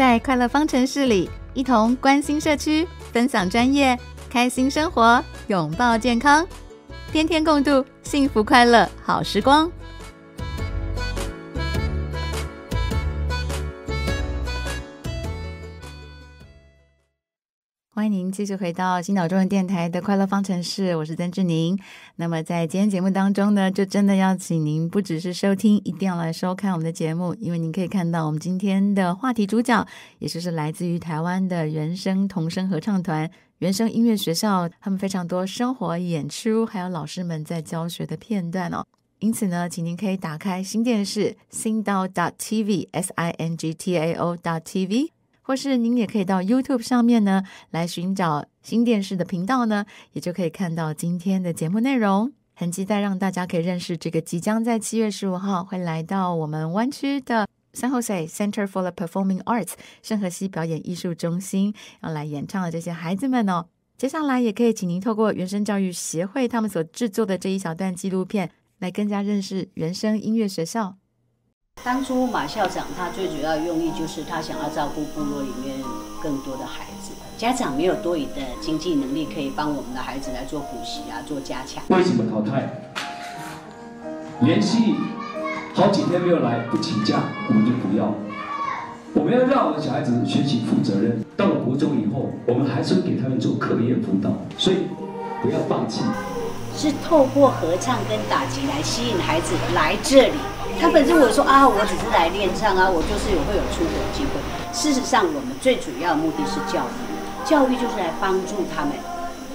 在快乐方程式里，一同关心社区，分享专业，开心生活，拥抱健康，天天共度幸福快乐好时光。欢迎您继续回到新岛中文电台的快乐方程式，我是曾志宁。那么在今天节目当中呢，就真的要请您不只是收听，一定要来收看我们的节目，因为您可以看到我们今天的话题主角，也就是来自于台湾的原声童声合唱团、原声音乐学校，他们非常多生活演出，还有老师们在教学的片段哦。因此呢，请您可以打开新电视新岛 .TV，S I N G T A O.TV。或是您也可以到 YouTube 上面呢，来寻找新电视的频道呢，也就可以看到今天的节目内容。很期待让大家可以认识这个即将在七月十五号会来到我们湾区的 San Jose Center for the Performing Arts 圣荷西表演艺术中心要来演唱的这些孩子们哦。接下来也可以请您透过原声教育协会他们所制作的这一小段纪录片，来更加认识原声音乐学校。当初马校长他最主要用意就是他想要照顾部落里面更多的孩子，家长没有多余的经济能力可以帮我们的孩子来做补习啊，做加强。为什么淘汰？联系好几天没有来不请假，我们就不要。我们要让我们的小孩子学习负责任，到了国中以后，我们还是会给他们做课业辅导，所以不要放弃。是透过合唱跟打击来吸引孩子来这里。他本身我说啊，我只是来练唱啊，我就是有会有出国机会。事实上，我们最主要的目的是教育，教育就是来帮助他们，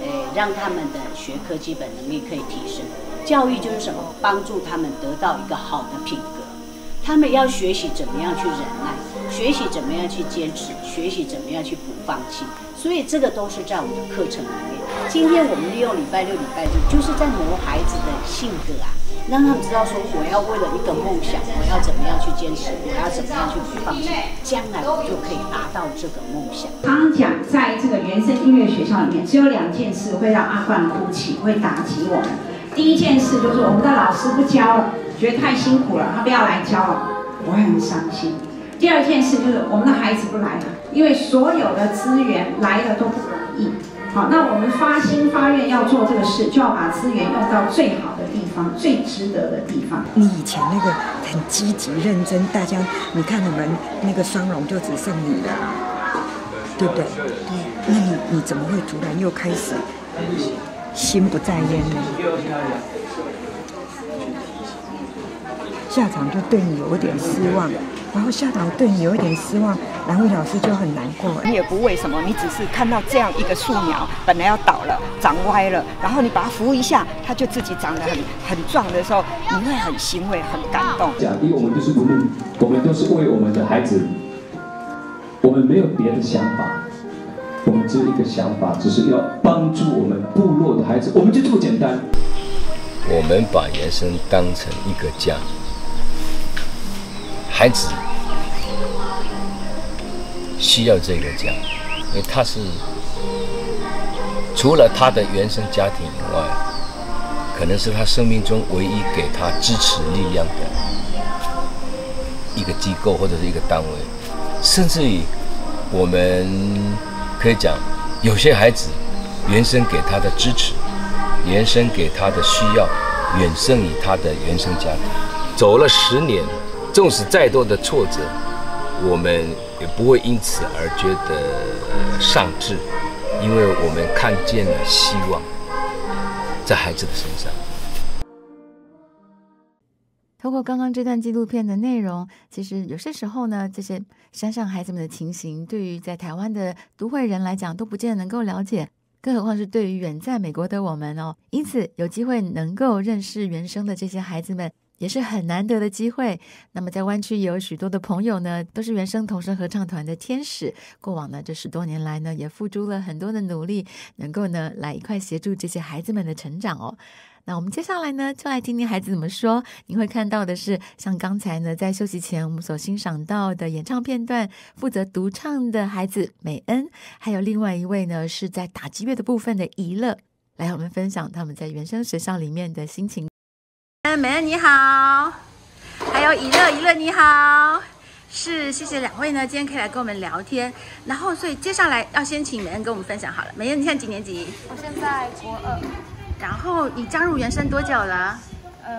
诶，让他们的学科基本能力可以提升。教育就是什么？帮助他们得到一个好的品格。他们要学习怎么样去忍耐，学习怎么样去坚持，学习怎么样去不放弃。所以这个都是在我们的课程里面。今天我们利用礼拜六、礼拜日，就是在磨孩子的性格啊。让他们知道说，我要为了一个梦想，我要怎么样去坚持，我要怎么样去不放弃，将来我就可以达到这个梦想。刚刚讲，在这个原声音乐学校里面，只有两件事会让阿冠哭泣，会打击我们。第一件事就是我们的老师不教了，觉得太辛苦了，他不要来教了，我会很伤心。第二件事就是我们的孩子不来了，因为所有的资源来了都不容易。好，那我们发心发愿要做这个事，就要把资源用到最好最值得的地方。你以前那个很积极认真，大家你看你们那个双龙就只剩你了，对不对？对。那你你怎么会突然又开始心不在焉呢？校长就对你有点失望。然后校长对你有一点失望，然后老师就很难过。你也不为什么，你只是看到这样一个树苗本来要倒了，长歪了，然后你把它扶一下，它就自己长得很很壮的时候，你会很欣慰、很感动。讲，因为我们就是不论我们都是为我们的孩子，我们没有别的想法，我们只有一个想法，只是要帮助我们部落的孩子，我们就这么简单。我们把人生当成一个家。孩子需要这个家，因为他是除了他的原生家庭以外，可能是他生命中唯一给他支持力量的一个机构或者是一个单位。甚至于，我们可以讲，有些孩子原生给他的支持，原生给他的需要，远胜于他的原生家庭。走了十年。纵使再多的挫折，我们也不会因此而觉得丧志，因为我们看见了希望在孩子的身上。通过刚刚这段纪录片的内容，其实有些时候呢，这些山上孩子们的情形，对于在台湾的都会人来讲，都不见得能够了解，更何况是对于远在美国的我们哦。因此，有机会能够认识原生的这些孩子们。也是很难得的机会。那么，在湾区也有许多的朋友呢，都是原声童声合唱团的天使。过往呢，这十多年来呢，也付出了很多的努力，能够呢来一块协助这些孩子们的成长哦。那我们接下来呢，就来听听孩子怎么说。你会看到的是，像刚才呢，在休息前我们所欣赏到的演唱片段，负责独唱的孩子美恩，还有另外一位呢，是在打击乐的部分的怡乐，来我们分享他们在原声学校里面的心情。美恩你好，还有以乐以乐你好，是，谢谢两位呢，今天可以来跟我们聊天。然后，所以接下来要先请美恩跟我们分享好了。美恩，你现在几年级？我现在国二，然后你加入原生多久了？呃，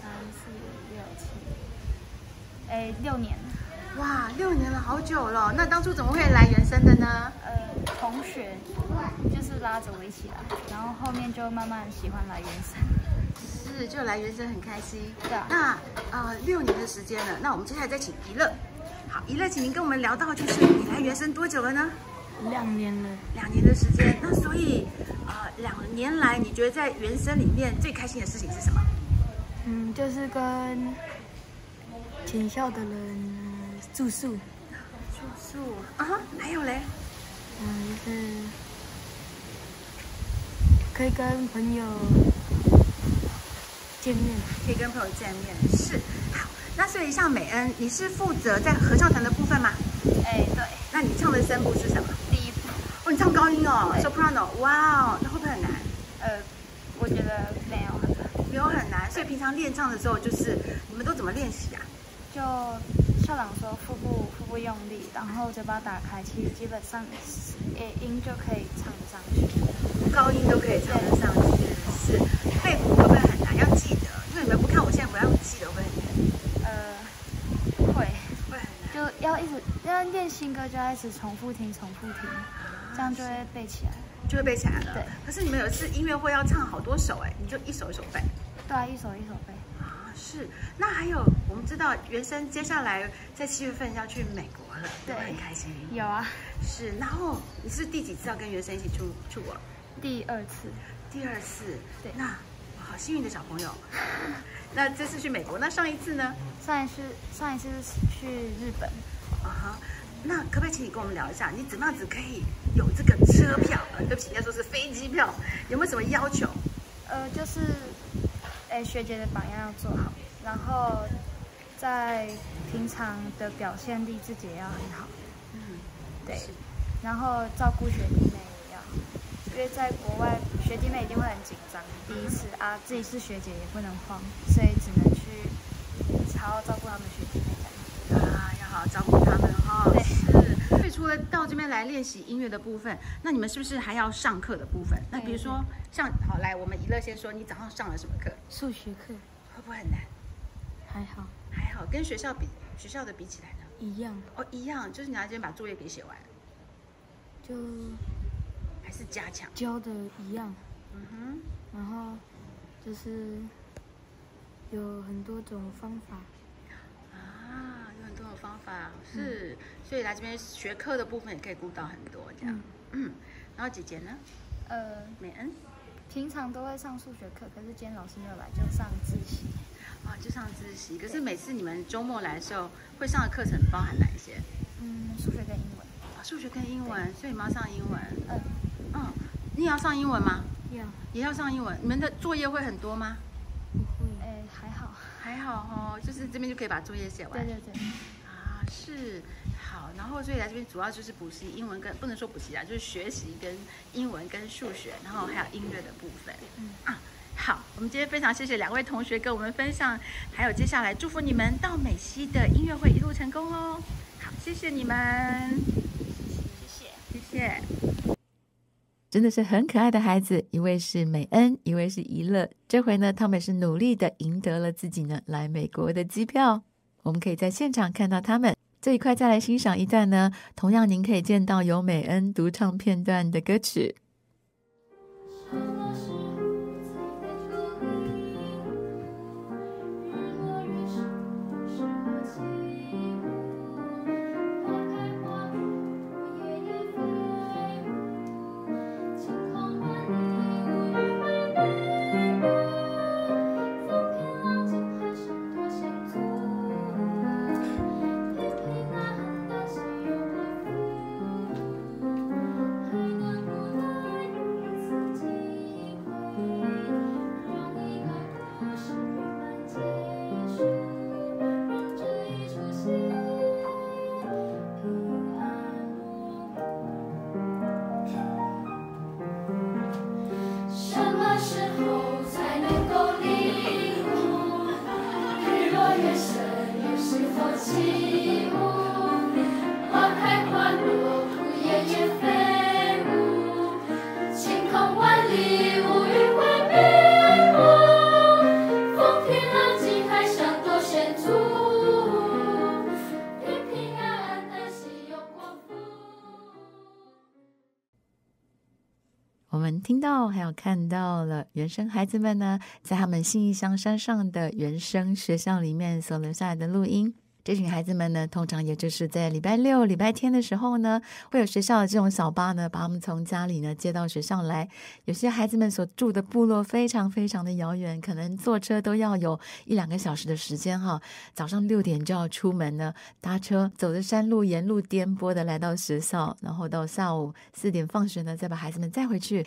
三四六七，哎，六年。哇，六年了，好久了。那当初怎么会来原生的呢？呃，同学就是拉着我一起来，然后后面就慢慢喜欢来原声。是，就来原生很开心。对啊那呃，六年的时间了，那我们接下来再请怡乐。好，怡乐，请您跟我们聊到，就是你来原生多久了呢？两年了，两年的时间。那所以呃，两年来，你觉得在原生里面最开心的事情是什么？嗯，就是跟全校的人住宿，住宿啊哈，还有嘞，嗯，就是可以跟朋友见面。可以跟朋友见面。是，好。那所以像美恩，你是负责在合唱团的部分吗？哎，对，那你唱的声部是什么？第一步，哦，你唱高音哦，soprano，哇哦，那会不会很难？呃，我觉得没有很难，没有很难，所以平常练唱的时候，就是你们都怎么练习啊？就校长说腹部腹部用力，然后嘴巴打开，其实基本上诶音就可以唱得上去。高音都可以唱得上去，是。背谱会不会很难？要记得，因为你们不看我现在不要记得会很难，呃，会会很难。就要一直要就要一直重复听，重复听，这样就会背起来。就会背起来了。对。可是你们有一次音乐会要唱好多首，哎，你就一首一首背。对啊，一首一首背。啊，是。那还有，我们知道原生接下来在七月份要去美国了，对很开心。有啊，是。然后你是第几次要跟原生一起出出国？第二次。第二次。对那好幸运的小朋友。那这次去美国，那上一次呢？上一次上一次是去日本，啊哈。那可不可以请你跟我们聊一下，你怎么样子可以有这个车票？呃，对不起，应该说是飞机票，有没有什么要求？呃，就是哎学姐的榜样要做好，然后在平常的表现力自己也要很好。嗯，对，然后照顾学弟妹也要，因为在国外学弟妹一定会很紧张，第一次啊，自己是学姐也不能慌，所以只能去好好照顾他们学弟妹好好照顾他们哈、对是。所以除了到这边来练习音乐的部分，那你们是不是还要上课的部分？那比如说像好来，我们怡乐先说，你早上上了什么课？数学课会不会很难？还好，还好，跟学校比，学校的比起来呢？一样，哦，一样，就是你要先把作业给写完，就还是加强？教的一样，嗯哼，然后就是有很多种方法。方法，是，所以来这边学课的部分也可以顾到很多这样。嗯，然后姐姐呢？呃，美恩平常都会上数学课，可是今天老师没有来，就上自习。啊，就上自习。可是每次你们周末来的时候，会上的课程包含哪一些？嗯，数学跟英文。啊数学跟英文，所以你们要上英文。嗯，嗯，你也要上英文吗？要也要上英文。你们的作业会很多吗？不会？哎，还好。还好哦，就是这边就可以把作业写完。对对对。啊，是好，然后所以来这边主要就是补习英文跟不能说补习啊，就是学习跟英文跟数学，然后还有音乐的部分。嗯啊，好，我们今天非常谢谢两位同学跟我们分享，还有接下来祝福你们到美西的音乐会一路成功哦。好，谢谢你们，谢谢。谢谢。真的是很可爱的孩子，一位是美恩，一位是怡乐。这回呢，他们也是努力的赢得了自己呢来美国的机票。我们可以在现场看到他们。这一块再来欣赏一段呢，同样您可以见到由美恩独唱片段的歌曲。我，看到了原生孩子们呢，在他们信义乡山上的原生学校里面所留下来的录音。这群孩子们呢，通常也就是在礼拜六、礼拜天的时候呢，会有学校的这种小巴呢，把他们从家里呢接到学校来。有些孩子们所住的部落非常非常的遥远，可能坐车都要有一两个小时的时间哈。早上六点就要出门呢，搭车走着山路，沿路颠簸的来到学校，然后到下午四点放学呢，再把孩子们载回去。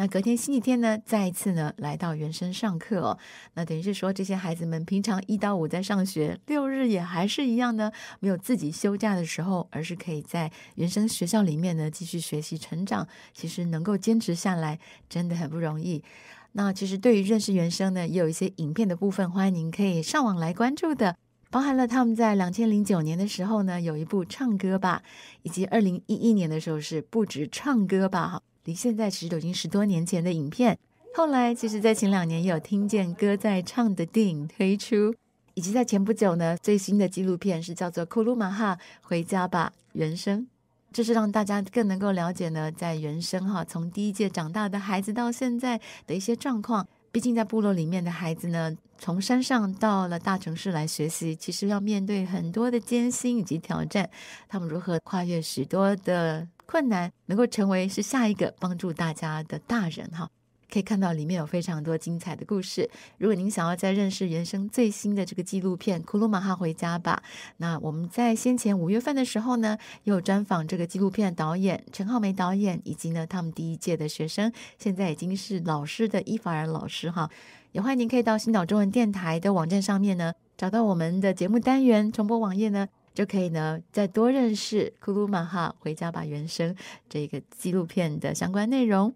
那隔天星期天呢，再一次呢来到原生上课哦。那等于是说，这些孩子们平常一到五在上学，六日也还是一样呢，没有自己休假的时候，而是可以在原生学校里面呢继续学习成长。其实能够坚持下来，真的很不容易。那其实对于认识原生呢，也有一些影片的部分，欢迎您可以上网来关注的。包含了他们在两千零九年的时候呢，有一部唱歌吧，以及二零一一年的时候是不止唱歌吧，哈。离现在其实都已经十多年前的影片。后来，其实，在前两年也有听见歌在唱的电影推出，以及在前不久呢，最新的纪录片是叫做《库鲁马哈回家吧》原生，这是让大家更能够了解呢，在原生哈从第一届长大的孩子到现在的一些状况。毕竟在部落里面的孩子呢，从山上到了大城市来学习，其实要面对很多的艰辛以及挑战。他们如何跨越许多的困难，能够成为是下一个帮助大家的大人哈？可以看到里面有非常多精彩的故事。如果您想要再认识原生最新的这个纪录片《库鲁马哈回家吧》，那我们在先前五月份的时候呢，也有专访这个纪录片导演陈浩梅导演，以及呢他们第一届的学生，现在已经是老师的伊法尔老师哈。也欢迎您可以到新岛中文电台的网站上面呢，找到我们的节目单元重播网页呢，就可以呢再多认识《库鲁马哈回家吧》原声这个纪录片的相关内容。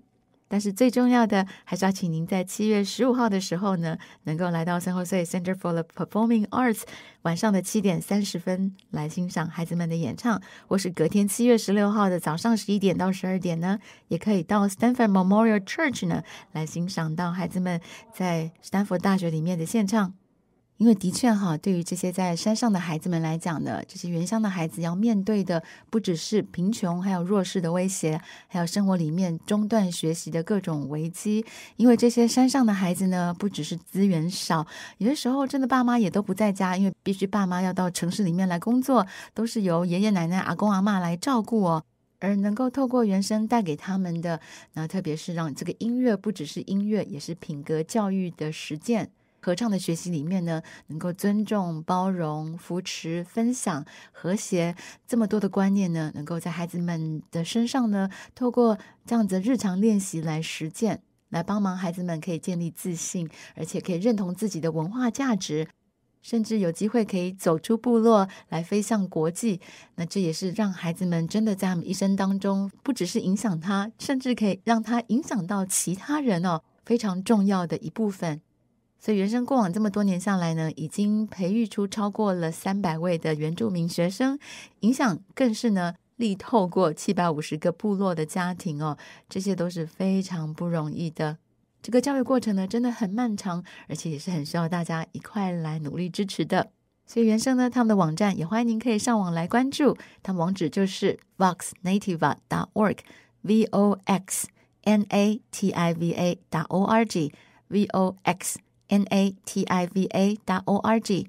但是最重要的，还是要请您在七月十五号的时候呢，能够来到三后岁 Center for the Performing Arts，晚上的七点三十分来欣赏孩子们的演唱，或是隔天七月十六号的早上十一点到十二点呢，也可以到 Stanford Memorial Church 呢来欣赏到孩子们在斯坦福大学里面的现场。因为的确哈，对于这些在山上的孩子们来讲呢，这些原乡的孩子要面对的不只是贫穷，还有弱势的威胁，还有生活里面中断学习的各种危机。因为这些山上的孩子呢，不只是资源少，有的时候真的爸妈也都不在家，因为必须爸妈要到城市里面来工作，都是由爷爷奶奶、阿公阿妈来照顾哦。而能够透过原声带给他们的，那特别是让这个音乐不只是音乐，也是品格教育的实践。合唱的学习里面呢，能够尊重、包容、扶持、分享、和谐这么多的观念呢，能够在孩子们的身上呢，透过这样子日常练习来实践，来帮忙孩子们可以建立自信，而且可以认同自己的文化价值，甚至有机会可以走出部落来飞向国际。那这也是让孩子们真的在他们一生当中，不只是影响他，甚至可以让他影响到其他人哦，非常重要的一部分。所以，原生过往这么多年下来呢，已经培育出超过了三百位的原住民学生，影响更是呢，力透过七百五十个部落的家庭哦，这些都是非常不容易的。这个教育过程呢，真的很漫长，而且也是很需要大家一块来努力支持的。所以，原生呢，他们的网站也欢迎您可以上网来关注，他们网址就是 voxnativa.org，v o x n a t i v a. dot o r g，v o x。N A T I V A D O R G。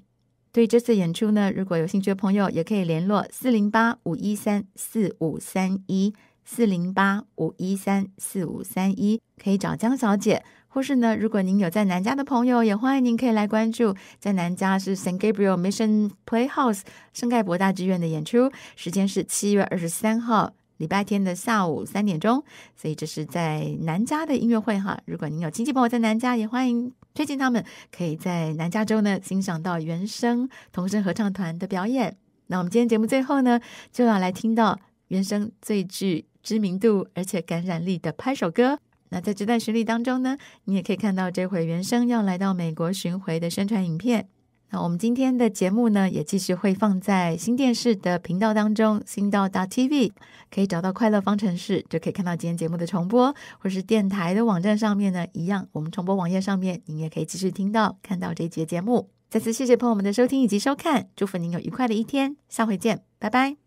对这次演出呢，如果有兴趣的朋友，也可以联络四零八五一三四五三一四零八五一三四五三一，可以找江小姐，或是呢，如果您有在南家的朋友，也欢迎您可以来关注，在南家是 San Gabriel Mission Playhouse 圣盖博大剧院的演出，时间是七月二十三号。礼拜天的下午三点钟，所以这是在南加的音乐会哈。如果您有亲戚朋友在南加，也欢迎推荐他们，可以在南加州呢欣赏到原声童声合唱团的表演。那我们今天节目最后呢，就要来听到原声最具知名度而且感染力的拍手歌。那在这段旋律当中呢，你也可以看到这回原声要来到美国巡回的宣传影片。那我们今天的节目呢，也继续会放在新电视的频道当中，新到大 TV 可以找到快乐方程式，就可以看到今天节目的重播，或是电台的网站上面呢，一样，我们重播网页上面，您也可以继续听到看到这一节节目。再次谢谢朋友们的收听以及收看，祝福您有愉快的一天，下回见，拜拜。